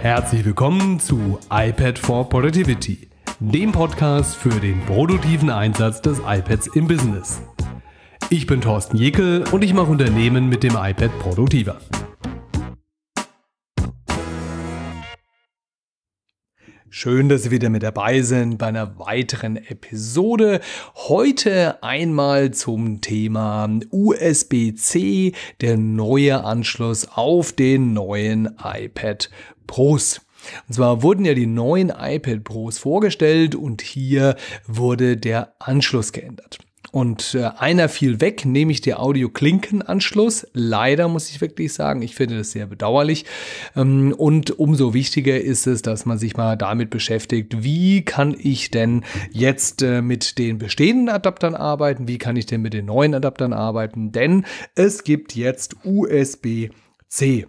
Herzlich willkommen zu iPad for Productivity, dem Podcast für den produktiven Einsatz des iPads im Business. Ich bin Thorsten Jekel und ich mache Unternehmen mit dem iPad produktiver. Schön, dass Sie wieder mit dabei sind bei einer weiteren Episode. Heute einmal zum Thema USB-C, der neue Anschluss auf den neuen iPad Pros. Und zwar wurden ja die neuen iPad Pros vorgestellt und hier wurde der Anschluss geändert. Und äh, einer fiel weg, nämlich der Audio-Klinken-Anschluss. Leider muss ich wirklich sagen, ich finde das sehr bedauerlich. Ähm, und umso wichtiger ist es, dass man sich mal damit beschäftigt, wie kann ich denn jetzt äh, mit den bestehenden Adaptern arbeiten, wie kann ich denn mit den neuen Adaptern arbeiten, denn es gibt jetzt USB-C.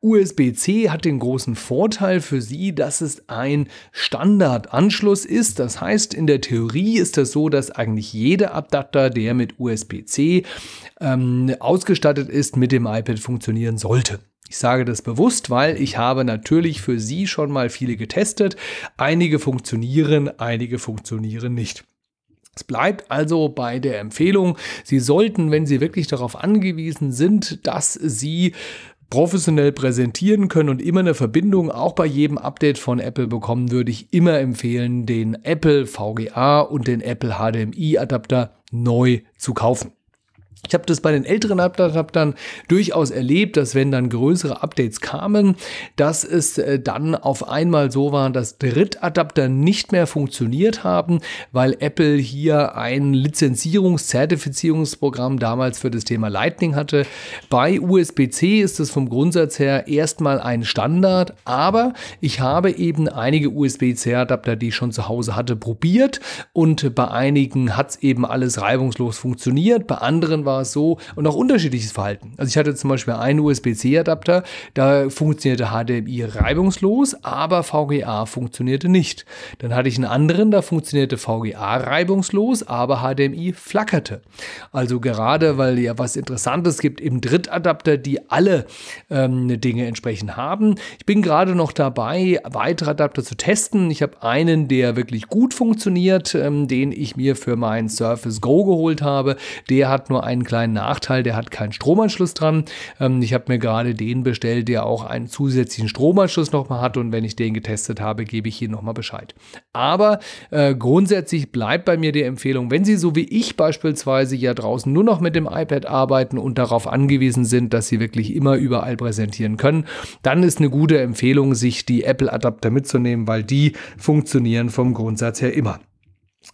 USB-C hat den großen Vorteil für Sie, dass es ein Standardanschluss ist. Das heißt, in der Theorie ist das so, dass eigentlich jeder Adapter, der mit USB-C ähm, ausgestattet ist, mit dem iPad funktionieren sollte. Ich sage das bewusst, weil ich habe natürlich für Sie schon mal viele getestet. Einige funktionieren, einige funktionieren nicht. Es bleibt also bei der Empfehlung, Sie sollten, wenn Sie wirklich darauf angewiesen sind, dass Sie professionell präsentieren können und immer eine Verbindung auch bei jedem Update von Apple bekommen, würde ich immer empfehlen, den Apple VGA und den Apple HDMI Adapter neu zu kaufen. Ich habe das bei den älteren Adaptern durchaus erlebt, dass wenn dann größere Updates kamen, dass es äh, dann auf einmal so war, dass Drittadapter nicht mehr funktioniert haben, weil Apple hier ein Lizenzierungs-Zertifizierungsprogramm damals für das Thema Lightning hatte. Bei USB-C ist es vom Grundsatz her erstmal ein Standard, aber ich habe eben einige USB-C-Adapter, die ich schon zu Hause hatte, probiert und bei einigen hat es eben alles reibungslos funktioniert, bei anderen war war es so und auch unterschiedliches Verhalten. Also ich hatte zum Beispiel einen USB-C-Adapter, da funktionierte HDMI reibungslos, aber VGA funktionierte nicht. Dann hatte ich einen anderen, da funktionierte VGA reibungslos, aber HDMI flackerte. Also gerade, weil ja was Interessantes gibt im Drittadapter, die alle ähm, Dinge entsprechend haben. Ich bin gerade noch dabei, weitere Adapter zu testen. Ich habe einen, der wirklich gut funktioniert, ähm, den ich mir für meinen Surface Go geholt habe. Der hat nur einen einen kleinen Nachteil, der hat keinen Stromanschluss dran. Ähm, ich habe mir gerade den bestellt, der auch einen zusätzlichen Stromanschluss nochmal hat und wenn ich den getestet habe, gebe ich Ihnen nochmal Bescheid. Aber äh, grundsätzlich bleibt bei mir die Empfehlung, wenn Sie so wie ich beispielsweise ja draußen nur noch mit dem iPad arbeiten und darauf angewiesen sind, dass Sie wirklich immer überall präsentieren können, dann ist eine gute Empfehlung, sich die Apple-Adapter mitzunehmen, weil die funktionieren vom Grundsatz her immer.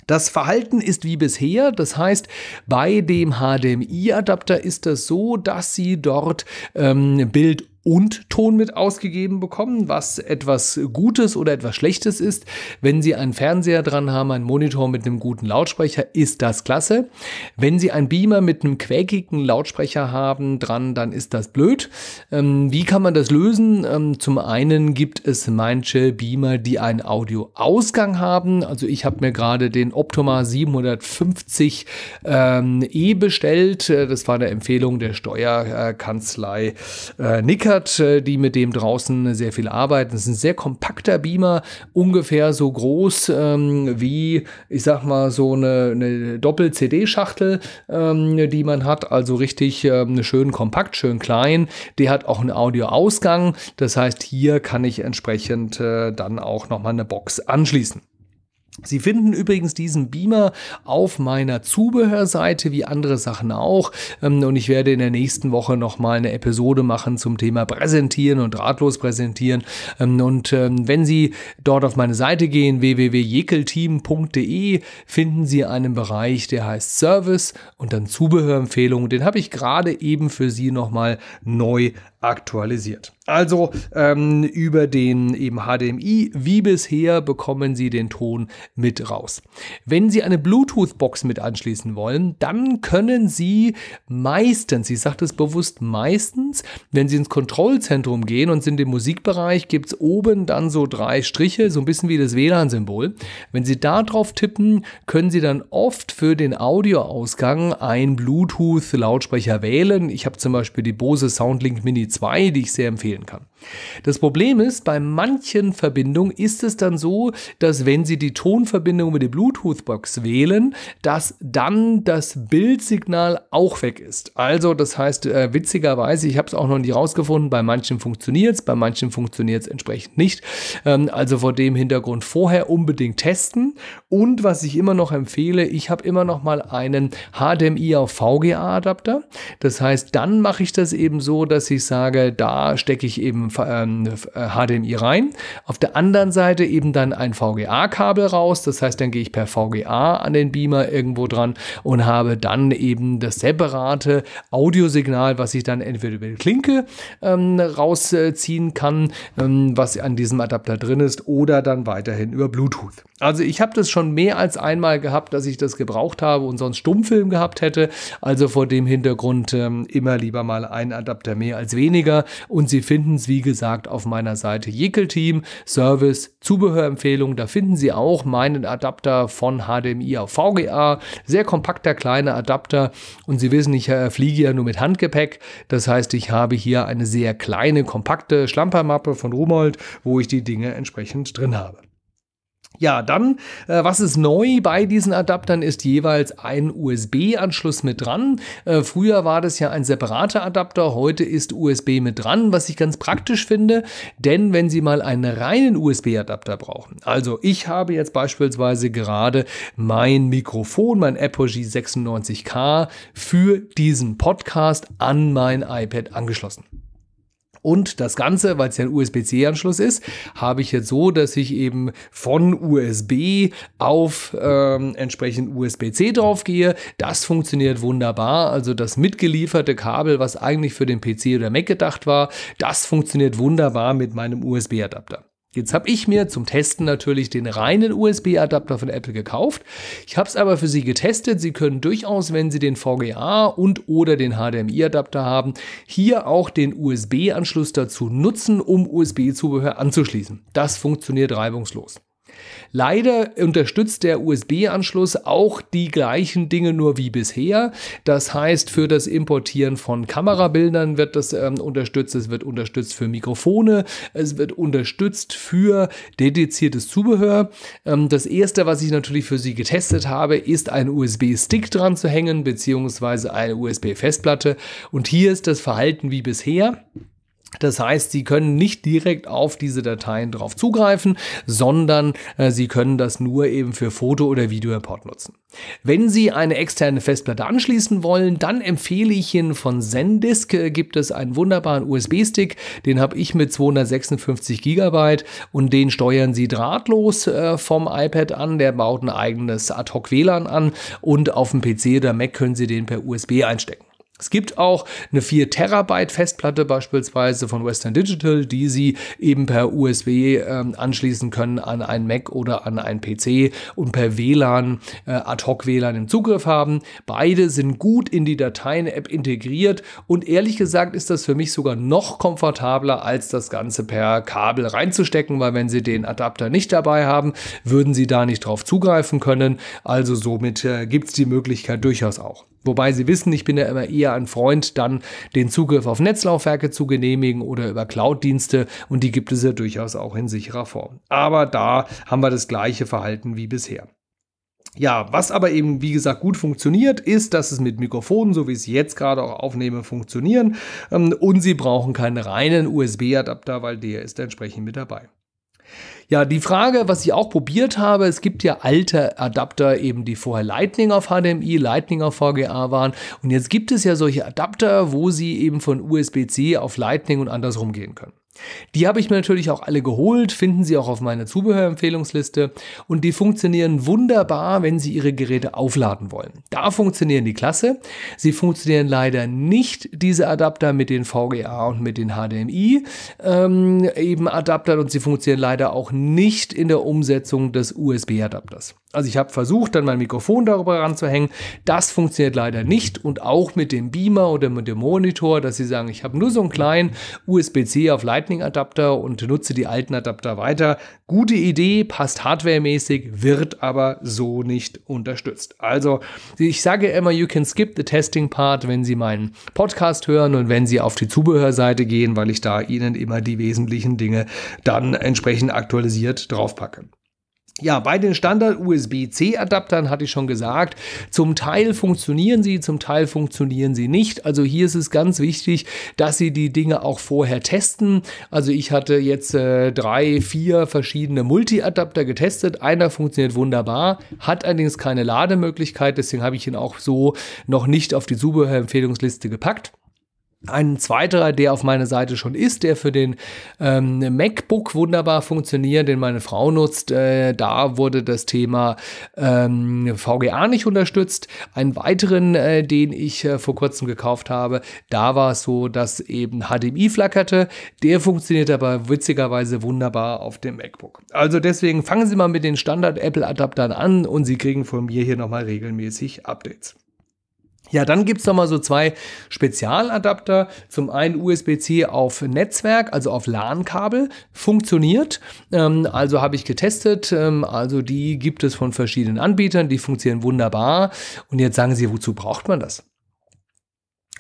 Das Verhalten ist wie bisher, das heißt, bei dem HDMI-Adapter ist es so, dass Sie dort ähm, Bild und Ton mit ausgegeben bekommen, was etwas Gutes oder etwas Schlechtes ist. Wenn Sie einen Fernseher dran haben, einen Monitor mit einem guten Lautsprecher, ist das klasse. Wenn Sie einen Beamer mit einem quäkigen Lautsprecher haben dran, dann ist das blöd. Ähm, wie kann man das lösen? Ähm, zum einen gibt es manche Beamer, die einen Audioausgang haben. Also ich habe mir gerade den Optoma 750 ähm, E bestellt. Das war eine Empfehlung der Steuerkanzlei äh, Nicker Stuttgart, äh, die mit dem draußen sehr viel arbeiten. Es ist ein sehr kompakter Beamer, ungefähr so groß ähm, wie, ich sag mal, so eine, eine Doppel-CD-Schachtel, ähm, die man hat. Also richtig ähm, schön kompakt, schön klein. Der hat auch einen Audioausgang. Das heißt, hier kann ich entsprechend äh, dann auch nochmal eine Box anschließen. Sie finden übrigens diesen Beamer auf meiner Zubehörseite, wie andere Sachen auch. Ähm, und ich werde in der nächsten Woche nochmal eine Episode machen zum Thema Präsentieren und drahtlos präsentieren. Ähm, und ähm, wenn Sie dort auf meine Seite gehen, www.jekelteam.de, finden Sie einen Bereich, der heißt Service und dann Zubehörempfehlungen. Den habe ich gerade eben für Sie nochmal neu aktualisiert. Also ähm, über den eben HDMI wie bisher bekommen Sie den Ton mit raus. Wenn Sie eine Bluetooth-Box mit anschließen wollen, dann können Sie meistens, ich sage das bewusst meistens, wenn Sie ins Kontrollzentrum gehen und sind im Musikbereich, gibt es oben dann so drei Striche, so ein bisschen wie das WLAN-Symbol. Wenn Sie da drauf tippen, können Sie dann oft für den Audioausgang ein Bluetooth-Lautsprecher wählen. Ich habe zum Beispiel die Bose Soundlink Mini 2, die ich sehr empfehlen kann. Das Problem ist, bei manchen Verbindungen ist es dann so, dass wenn Sie die Tonverbindung über die Bluetooth-Box wählen, dass dann das Bildsignal auch weg ist. Also das heißt, äh, witzigerweise, ich habe es auch noch nie rausgefunden, bei manchen funktioniert es, bei manchen funktioniert es entsprechend nicht. Ähm, also vor dem Hintergrund vorher unbedingt testen. Und was ich immer noch empfehle, ich habe immer noch mal einen HDMI auf VGA-Adapter. Das heißt, dann mache ich das eben so, dass ich sage, da stecke ich eben ähm, HDMI rein. Auf der anderen Seite eben dann ein VGA-Kabel raus. Das heißt, dann gehe ich per VGA an den Beamer irgendwo dran und habe dann eben das separate Audiosignal, was ich dann entweder über die Klinke ähm, rausziehen kann, ähm, was an diesem Adapter drin ist, oder dann weiterhin über Bluetooth. Also ich habe das schon mehr als einmal gehabt, dass ich das gebraucht habe und sonst Stummfilm gehabt hätte. Also vor dem Hintergrund ähm, immer lieber mal ein Adapter mehr als weniger. Und Sie finden es, wie gesagt, auf meiner Seite Jekyll Service, Zubehörempfehlung. Da finden Sie auch meinen Adapter von HDMI auf VGA. Sehr kompakter, kleiner Adapter. Und Sie wissen, ich äh, fliege ja nur mit Handgepäck. Das heißt, ich habe hier eine sehr kleine, kompakte Schlampermappe von Rumold, wo ich die Dinge entsprechend drin habe. Ja, dann, äh, was ist neu bei diesen Adaptern, ist jeweils ein USB-Anschluss mit dran. Äh, früher war das ja ein separater Adapter, heute ist USB mit dran, was ich ganz praktisch finde, denn wenn Sie mal einen reinen USB-Adapter brauchen, also ich habe jetzt beispielsweise gerade mein Mikrofon, mein Apogee 96K für diesen Podcast an mein iPad angeschlossen. Und das Ganze, weil es ja ein USB-C-Anschluss ist, habe ich jetzt so, dass ich eben von USB auf ähm, entsprechend USB-C draufgehe. Das funktioniert wunderbar. Also das mitgelieferte Kabel, was eigentlich für den PC oder Mac gedacht war, das funktioniert wunderbar mit meinem USB-Adapter. Jetzt habe ich mir zum Testen natürlich den reinen USB-Adapter von Apple gekauft. Ich habe es aber für Sie getestet. Sie können durchaus, wenn Sie den VGA und oder den HDMI-Adapter haben, hier auch den USB-Anschluss dazu nutzen, um USB-Zubehör anzuschließen. Das funktioniert reibungslos. Leider unterstützt der USB-Anschluss auch die gleichen Dinge nur wie bisher. Das heißt, für das Importieren von Kamerabildern wird das ähm, unterstützt. Es wird unterstützt für Mikrofone. Es wird unterstützt für dediziertes Zubehör. Ähm, das erste, was ich natürlich für Sie getestet habe, ist ein USB-Stick dran zu hängen, beziehungsweise eine USB-Festplatte. Und hier ist das Verhalten wie bisher. Das heißt, Sie können nicht direkt auf diese Dateien drauf zugreifen, sondern äh, Sie können das nur eben für Foto- oder Videoimport nutzen. Wenn Sie eine externe Festplatte anschließen wollen, dann empfehle ich Ihnen von Zendisk äh, gibt es einen wunderbaren USB-Stick, den habe ich mit 256 GB und den steuern Sie drahtlos äh, vom iPad an, der baut ein eigenes Ad-Hoc-WLAN an und auf dem PC oder Mac können Sie den per USB einstecken. Es gibt auch eine 4 Terabyte Festplatte beispielsweise von Western Digital, die Sie eben per USB äh, anschließen können an einen Mac oder an einen PC und per WLAN, äh, Ad-Hoc-WLAN im Zugriff haben. Beide sind gut in die Dateien-App integriert und ehrlich gesagt ist das für mich sogar noch komfortabler, als das Ganze per Kabel reinzustecken, weil wenn Sie den Adapter nicht dabei haben, würden Sie da nicht drauf zugreifen können. Also somit äh, gibt es die Möglichkeit durchaus auch. Wobei Sie wissen, ich bin ja immer eher ein Freund, dann den Zugriff auf Netzlaufwerke zu genehmigen oder über Cloud-Dienste und die gibt es ja durchaus auch in sicherer Form. Aber da haben wir das gleiche Verhalten wie bisher. Ja, was aber eben, wie gesagt, gut funktioniert, ist, dass es mit Mikrofonen, so wie ich es jetzt gerade auch aufnehme, funktionieren. Ähm, und Sie brauchen keinen reinen USB-Adapter, weil der ist entsprechend mit dabei. Ja, die Frage, was ich auch probiert habe, es gibt ja alte Adapter, eben die vorher Lightning auf HDMI, Lightning auf VGA waren. Und jetzt gibt es ja solche Adapter, wo sie eben von USB-C auf Lightning und andersrum gehen können. Die habe ich mir natürlich auch alle geholt, finden Sie auch auf meiner Zubehörempfehlungsliste und die funktionieren wunderbar, wenn Sie Ihre Geräte aufladen wollen. Da funktionieren die klasse. Sie funktionieren leider nicht, diese Adapter mit den VGA und mit den HDMI ähm, eben Adaptern und sie funktionieren leider auch nicht in der Umsetzung des USB-Adapters. Also ich habe versucht, dann mein Mikrofon darüber ranzuhängen. Das funktioniert leider nicht und auch mit dem Beamer oder mit dem Monitor, dass Sie sagen, ich habe nur so einen kleinen USB-C auf Lightning Adapter und nutze die alten Adapter weiter. Gute Idee, passt hardwaremäßig, wird aber so nicht unterstützt. Also ich sage immer, you can skip the testing part, wenn Sie meinen Podcast hören und wenn Sie auf die Zubehörseite gehen, weil ich da Ihnen immer die wesentlichen Dinge dann entsprechend aktualisiert draufpacke. Ja, bei den Standard-USB-C-Adaptern hatte ich schon gesagt, zum Teil funktionieren sie, zum Teil funktionieren sie nicht. Also hier ist es ganz wichtig, dass Sie die Dinge auch vorher testen. Also ich hatte jetzt äh, drei, vier verschiedene Multi-Adapter getestet. Einer funktioniert wunderbar, hat allerdings keine Lademöglichkeit, deswegen habe ich ihn auch so noch nicht auf die Zubehörempfehlungsliste gepackt. Ein zweiterer, der auf meiner Seite schon ist, der für den ähm, MacBook wunderbar funktioniert, den meine Frau nutzt, äh, da wurde das Thema ähm, VGA nicht unterstützt. Einen weiteren, äh, den ich äh, vor kurzem gekauft habe, da war es so, dass eben HDMI flackerte. Der funktioniert aber witzigerweise wunderbar auf dem MacBook. Also deswegen fangen Sie mal mit den Standard-Apple-Adaptern an und Sie kriegen von mir hier nochmal regelmäßig Updates. Ja, dann gibt es nochmal so zwei Spezialadapter. Zum einen USB-C auf Netzwerk, also auf LAN-Kabel, funktioniert. Ähm, also habe ich getestet. Ähm, also die gibt es von verschiedenen Anbietern, die funktionieren wunderbar. Und jetzt sagen Sie, wozu braucht man das?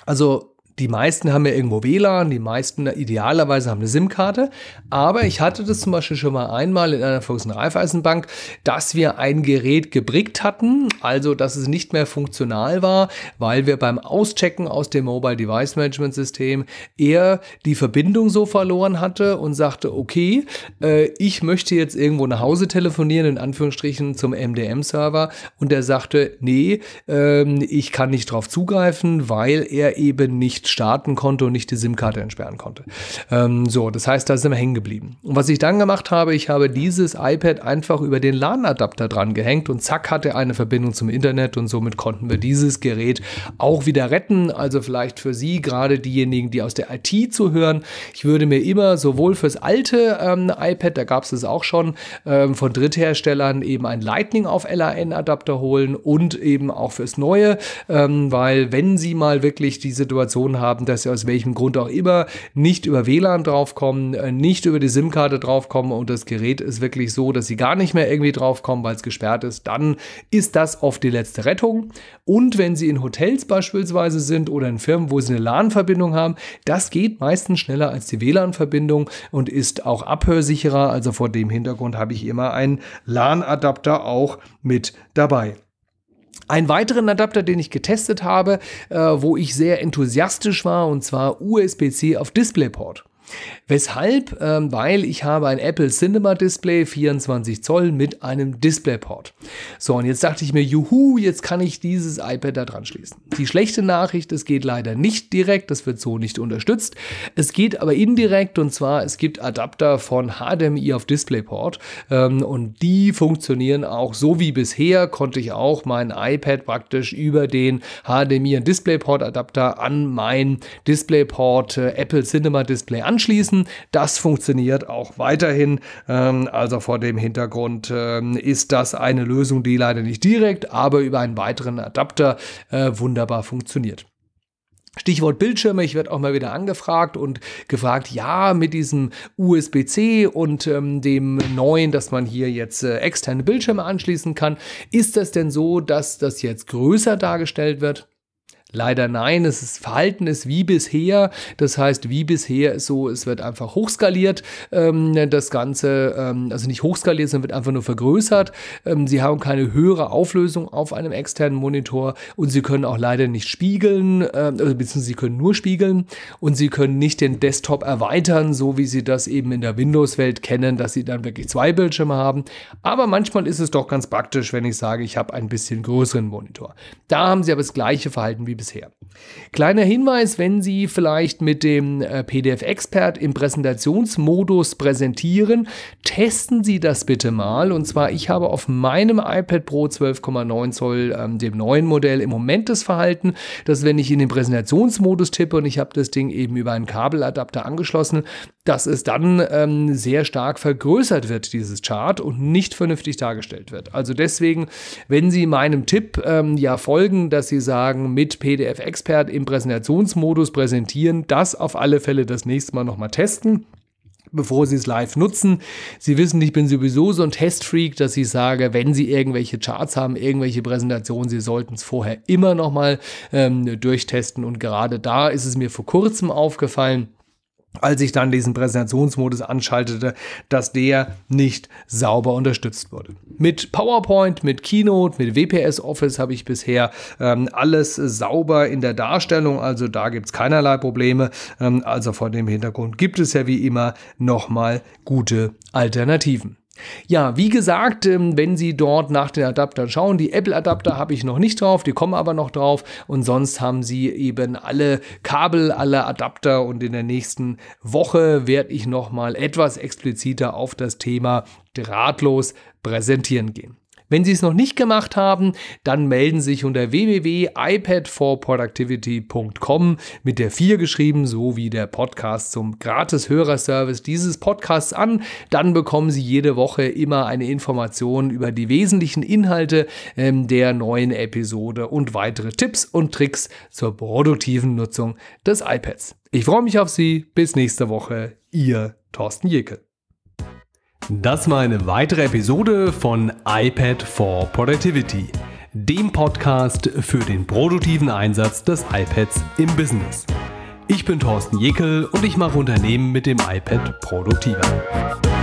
Also die meisten haben ja irgendwo WLAN, die meisten idealerweise haben eine SIM-Karte. Aber ich hatte das zum Beispiel schon mal einmal in einer Volks- und Raiffeisenbank, dass wir ein Gerät gebrickt hatten, also dass es nicht mehr funktional war, weil wir beim Auschecken aus dem Mobile Device Management System eher die Verbindung so verloren hatte und sagte, okay, äh, ich möchte jetzt irgendwo nach Hause telefonieren, in Anführungsstrichen zum MDM-Server. Und er sagte, nee, äh, ich kann nicht drauf zugreifen, weil er eben nicht starten konnte und nicht die SIM-Karte entsperren konnte. Ähm, so, das heißt, da sind wir hängen geblieben. Und was ich dann gemacht habe, ich habe dieses iPad einfach über den LAN-Adapter dran gehängt und zack hatte eine Verbindung zum Internet und somit konnten wir dieses Gerät auch wieder retten. Also vielleicht für Sie, gerade diejenigen, die aus der IT zuhören. Ich würde mir immer sowohl fürs alte ähm, iPad, da gab es es auch schon, ähm, von Drittherstellern eben ein Lightning auf LAN-Adapter holen und eben auch fürs neue, ähm, weil wenn Sie mal wirklich die Situation haben, dass sie aus welchem Grund auch immer nicht über WLAN draufkommen, äh, nicht über die SIM-Karte draufkommen und das Gerät ist wirklich so, dass sie gar nicht mehr irgendwie draufkommen, weil es gesperrt ist, dann ist das oft die letzte Rettung. Und wenn sie in Hotels beispielsweise sind oder in Firmen, wo sie eine LAN-Verbindung haben, das geht meistens schneller als die WLAN-Verbindung und ist auch abhörsicherer. Also vor dem Hintergrund habe ich immer einen LAN-Adapter auch mit dabei. Einen weiteren Adapter, den ich getestet habe, äh, wo ich sehr enthusiastisch war, und zwar USB-C auf DisplayPort. Weshalb? Ähm, weil ich habe ein Apple Cinema Display 24 Zoll mit einem DisplayPort. So, und jetzt dachte ich mir, juhu, jetzt kann ich dieses iPad da dran schließen. Die schlechte Nachricht, es geht leider nicht direkt, das wird so nicht unterstützt. Es geht aber indirekt und zwar, es gibt Adapter von HDMI auf DisplayPort ähm, und die funktionieren auch so wie bisher, konnte ich auch mein iPad praktisch über den HDMI und DisplayPort Adapter an mein DisplayPort äh, Apple Cinema Display anschließen anschließen. Das funktioniert auch weiterhin. Ähm, also vor dem Hintergrund ähm, ist das eine Lösung, die leider nicht direkt, aber über einen weiteren Adapter äh, wunderbar funktioniert. Stichwort Bildschirme, ich werde auch mal wieder angefragt und gefragt, ja, mit diesem USB-C und ähm, dem neuen, dass man hier jetzt äh, externe Bildschirme anschließen kann, ist das denn so, dass das jetzt größer dargestellt wird? Leider nein, ist, Verhalten ist wie bisher. Das heißt, wie bisher ist so, es wird einfach hochskaliert. Ähm, das Ganze, ähm, also nicht hochskaliert, sondern wird einfach nur vergrößert. Ähm, Sie haben keine höhere Auflösung auf einem externen Monitor und Sie können auch leider nicht spiegeln, äh, beziehungsweise Sie können nur spiegeln und Sie können nicht den Desktop erweitern, so wie Sie das eben in der Windows-Welt kennen, dass Sie dann wirklich zwei Bildschirme haben. Aber manchmal ist es doch ganz praktisch, wenn ich sage, ich habe ein bisschen größeren Monitor. Da haben Sie aber das gleiche Verhalten wie bisher. Kleiner Hinweis, wenn Sie vielleicht mit dem äh, PDF-Expert im Präsentationsmodus präsentieren, testen Sie das bitte mal. Und zwar, ich habe auf meinem iPad Pro 12,9 Zoll, ähm, dem neuen Modell, im Moment das Verhalten, dass wenn ich in den Präsentationsmodus tippe und ich habe das Ding eben über einen Kabeladapter angeschlossen, dass es dann ähm, sehr stark vergrößert wird, dieses Chart, und nicht vernünftig dargestellt wird. Also deswegen, wenn Sie meinem Tipp ähm, ja folgen, dass Sie sagen, mit PDF Expert im Präsentationsmodus präsentieren, das auf alle Fälle das nächste Mal nochmal testen bevor Sie es live nutzen. Sie wissen, ich bin sowieso so ein Testfreak, dass ich sage, wenn Sie irgendwelche Charts haben, irgendwelche Präsentationen, Sie sollten es vorher immer nochmal ähm, durchtesten. Und gerade da ist es mir vor kurzem aufgefallen, als ich dann diesen Präsentationsmodus anschaltete, dass der nicht sauber unterstützt wurde. Mit PowerPoint, mit Keynote, mit WPS Office habe ich bisher ähm, alles sauber in der Darstellung, also da gibt es keinerlei Probleme. Ähm, also vor dem Hintergrund gibt es ja wie immer nochmal gute Alternativen. Ja, wie gesagt, ähm, wenn Sie dort nach den Adaptern schauen, die Apple-Adapter habe ich noch nicht drauf, die kommen aber noch drauf und sonst haben Sie eben alle Kabel, alle Adapter und in der nächsten Woche werde ich nochmal etwas expliziter auf das Thema drahtlos präsentieren gehen. Wenn Sie es noch nicht gemacht haben, dann melden Sie sich unter www.ipad4productivity.com mit der 4 geschrieben, so wie der Podcast zum Gratis-Hörerservice dieses Podcasts an. Dann bekommen Sie jede Woche immer eine Information über die wesentlichen Inhalte ähm, der neuen Episode und weitere Tipps und Tricks zur produktiven Nutzung des iPads. Ich freue mich auf Sie. Bis nächste Woche. Ihr Thorsten Jecke. Das war eine weitere Episode von iPad for Productivity, dem Podcast für den produktiven Einsatz des iPads im Business. Ich bin Thorsten Jekel und ich mache Unternehmen mit dem iPad produktiver.